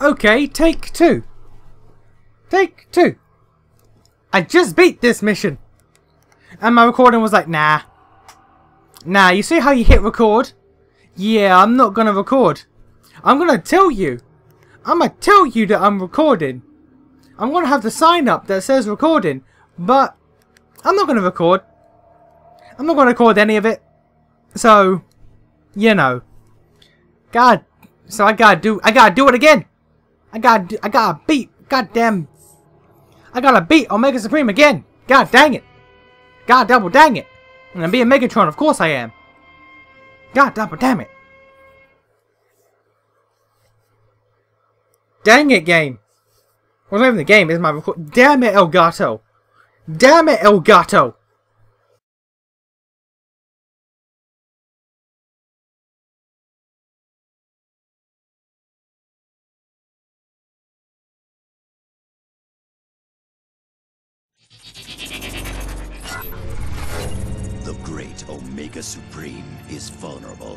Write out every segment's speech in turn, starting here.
Okay, take two. Take two. I just beat this mission. And my recording was like, nah. Nah, you see how you hit record? Yeah, I'm not gonna record. I'm gonna tell you. I'm gonna tell you that I'm recording. I'm gonna have the sign up that says recording, but I'm not gonna record. I'm not gonna record any of it. So, you know. God, so I gotta do, I gotta do it again. I do, I gotta beat, goddamn, I gotta beat Omega Supreme again. God dang it. God double dang it. And I'm being Megatron, of course I am. God double damn it. Dang it, game. Well, not even the game, it's my record. Damn it, Elgato. Damn it, Elgato. Omega Supreme is vulnerable.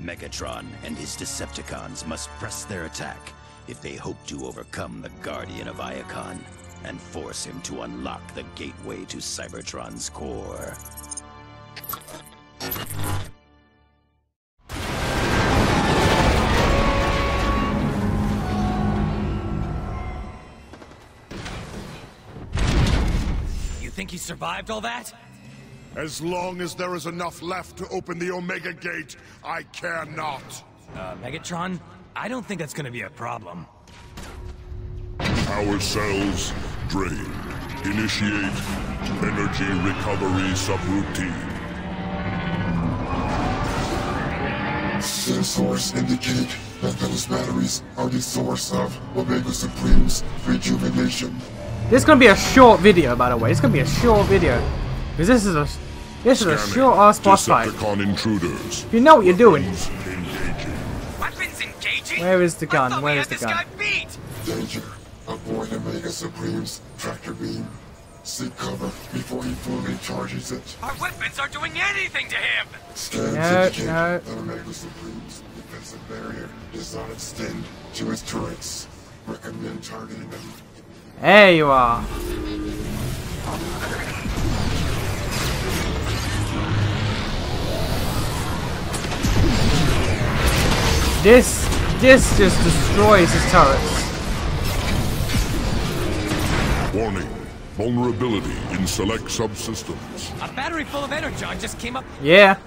Megatron and his Decepticons must press their attack if they hope to overcome the Guardian of Iacon and force him to unlock the gateway to Cybertron's core. You think he survived all that? As long as there is enough left to open the Omega Gate, I care not. Uh, Megatron? I don't think that's gonna be a problem. Power cells drained. Initiate energy recovery subroutine. Sensors indicate that those batteries are the source of Omega Supreme's rejuvenation. This is gonna be a short video, by the way. It's gonna be a short video. Because this is a this is a Scanning. short ass boss fight. Intruders. You know what you're doing. Engaging. Weapons engaging? Where is the gun? I thought Where we is had the gun? beat! Danger. Avoid Omega Supreme's tractor beam. Seek cover before he fully charges it. Our weapons aren't doing anything to him! Scans No, indicate no. that Omega Supreme's defensive barrier does not extend to his turrets. Recommend targeting them. There you are. This this just destroys his turrets. Warning. Vulnerability in select subsystems. A battery full of energon just came up. Yeah.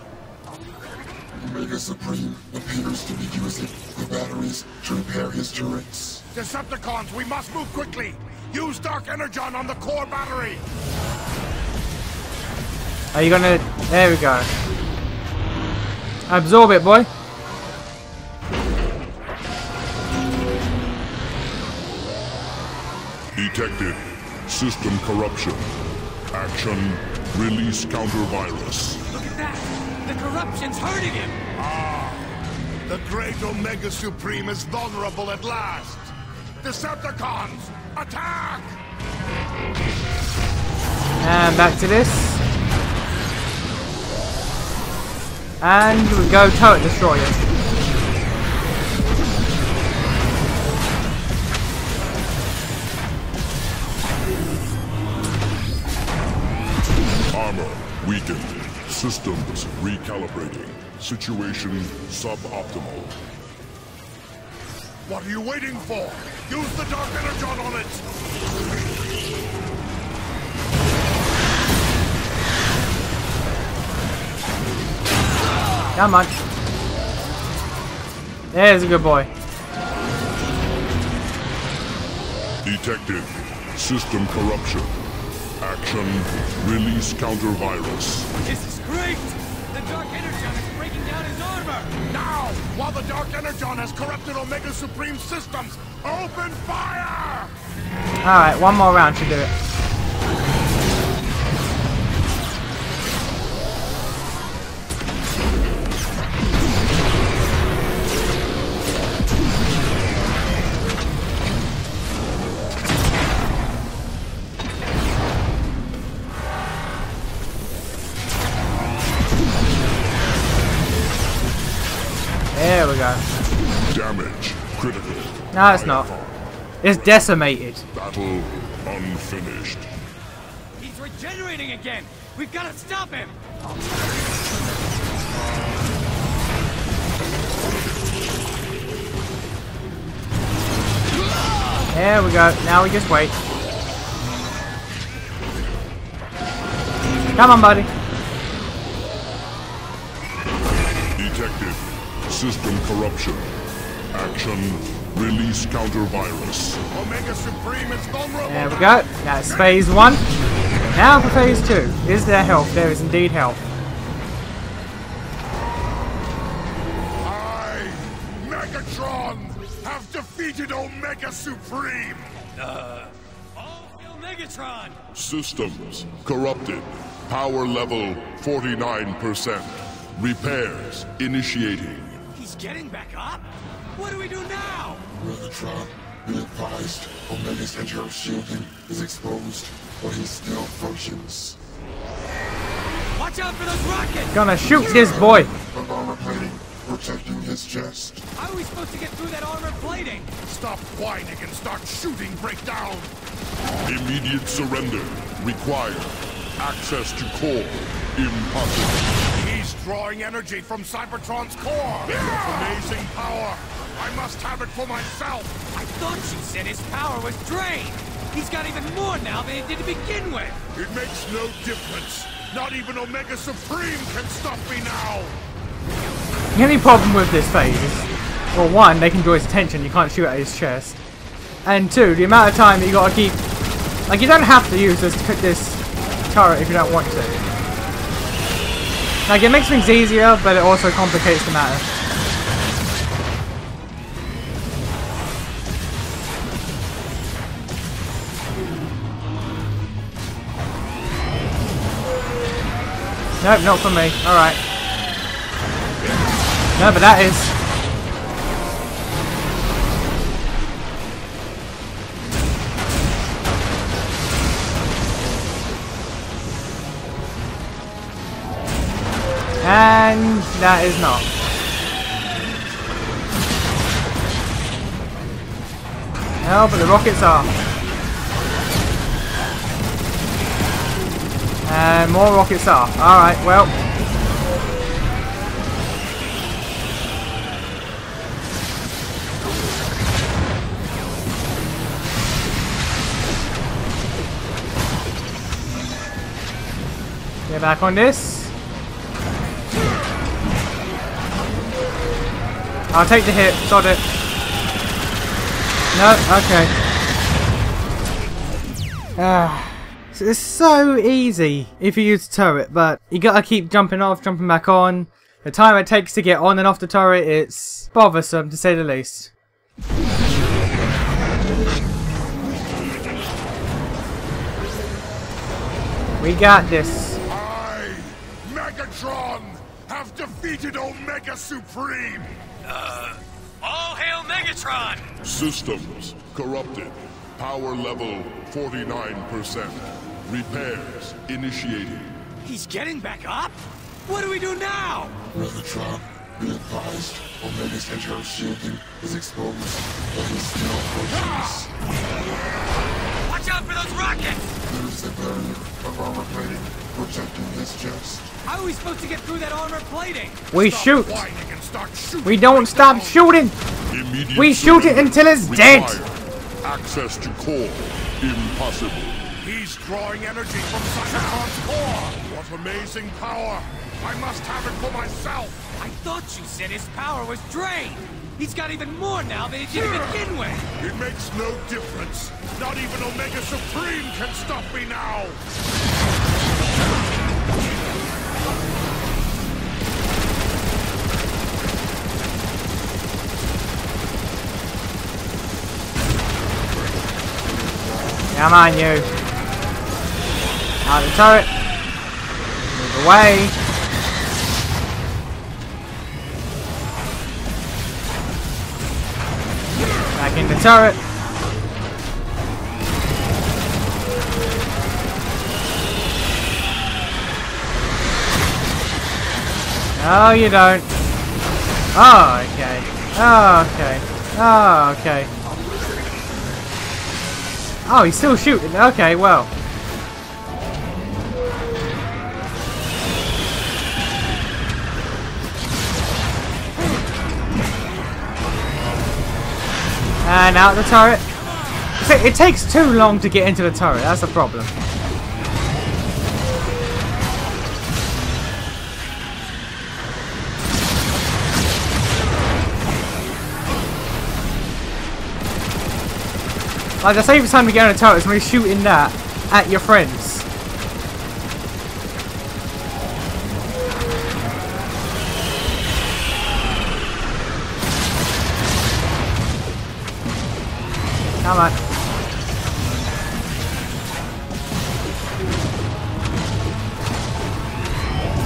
Omega Supreme appears to be using the batteries to repair his turrets. Decepticons, we must move quickly. Use Dark Energon on the core battery. Are you gonna there we go. Absorb it, boy. Detected. System corruption. Action. Release counter virus. Look at that! The corruption's hurting him! Ah! The great Omega Supreme is vulnerable at last. Decepticons, attack! And back to this. And we go turret destroyer. Recalibrating. Situation suboptimal. What are you waiting for? Use the Dark Energon on it! Come on. There's a good boy. Detected. System corruption. Action. Release counter virus. This is great! The Dark Energon is breaking down his armor! Now, while the Dark Energon has corrupted Omega Supreme systems, open fire! Alright, one more round should do it. Damage critical. No, it's not. It's decimated. Battle unfinished. He's regenerating again! We've got to stop him! There we go. Now we just wait. Come on, buddy. Detected. System corruption. Action. Release counter virus. Omega Supreme is vulnerable. There we go. That's phase one. Now for phase two. Is there health? There is indeed health. I, Megatron, have defeated Omega Supreme. Uh, all hail Megatron! Systems corrupted. Power level 49%. Repairs initiating. He's getting back up? What do we do now? Megatron, be advised, Omega's internal shielding is exposed, but he still functions. Watch out for those rockets! Gonna shoot this boy. Of armor plating protecting his chest. How are we supposed to get through that armor plating? Stop whining and start shooting Breakdown. Immediate surrender required. Access to core impossible. He's drawing energy from Cybertron's core. Amazing power. I must have it for myself. I thought you said his power was drained! He's got even more now than he did to begin with! It makes no difference. Not even Omega Supreme can stop me now. The only problem with this phase is, well, one, they can draw his attention, you can't shoot at his chest. And two, the amount of time that you gotta keep... Like, you don't have to use this, this turret if you don't want to. Like, it makes things easier, but it also complicates the matter. Nope, not for me. Alright. No, but that is. And that is not. No, but the rockets are. And more rockets are. Alright, well. Get back on this. I'll take the hit. Sod it. No, okay. Ah, so it's so easy if you use the turret, but you gotta keep jumping off, jumping back on. The time it takes to get on and off the turret, it's bothersome to say the least. We got this. I, Megatron, have defeated Omega Supreme. Uh, all hail Megatron! Systems corrupted. Power level 49%. Repairs initiating. He's getting back up? What do we do now? Megatron, be advised, Omega's internal shielding is exposed, but he's still functions. Ah! Watch out for those rockets! There's the barrier of armor plating protecting his chest. How are we supposed to get through that armor plating? We Stop shoot. and start shooting We don't stop Breakdown. shooting. Immediate We shoot it until it's dead. Access to core impossible. He's drawing energy from Cybertron's core. What amazing power. I must have it for myself. I thought you said his power was drained! He's got even more now than he did to begin with! It makes no difference. Not even Omega Supreme can stop me now. Come on, you. Out the turret. Move away. Back in the turret. No, you don't. Oh, okay. Oh, okay. Oh, okay. Oh, he's still shooting. Okay, well. And out the turret. See, It takes too long to get into the turret. That's the problem. Like the safest time to get on a turret is when you're shooting that at your friends.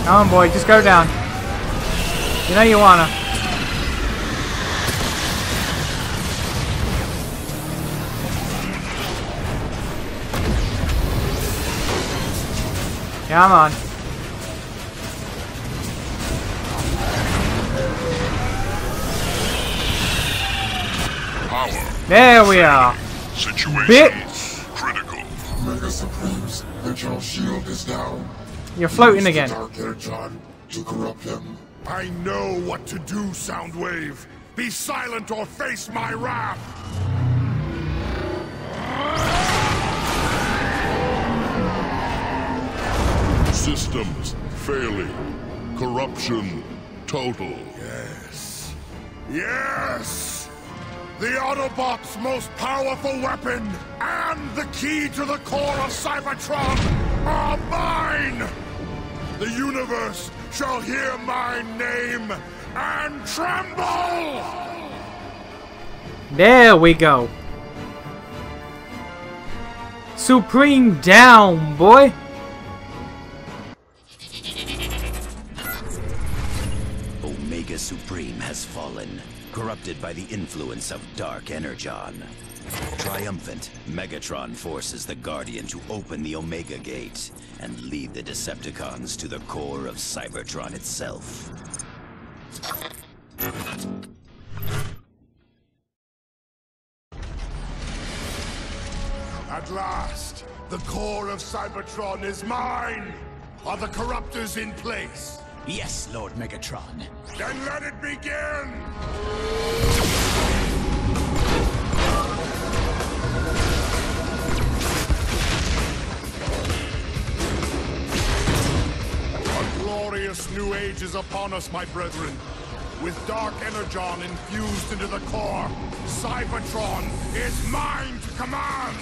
Come on, boy, just go down. You know you wanna. Come on. Power. There we are. Situation. Bitch. Critical. Mega Supremes, the Charm Shield is down. You're floating again. Dark Energon to corrupt them. I know what to do, Soundwave. Be silent or face my wrath. Systems failing. Corruption total. Yes. Yes! The Autobots' most powerful weapon and the key to the core of Cybertron are mine! The universe shall hear my name and tremble! There we go. Supreme down, boy. Omega Supreme has fallen, corrupted by the influence of Dark Energon. Triumphant, Megatron forces the Guardian to open the Omega Gate and lead the Decepticons to the core of Cybertron itself. At last, the core of Cybertron is mine! Are the corruptors in place? Yes, Lord Megatron. Then let it begin! new age is upon us, my brethren. With dark energon infused into the core, Cybertron is mine to command!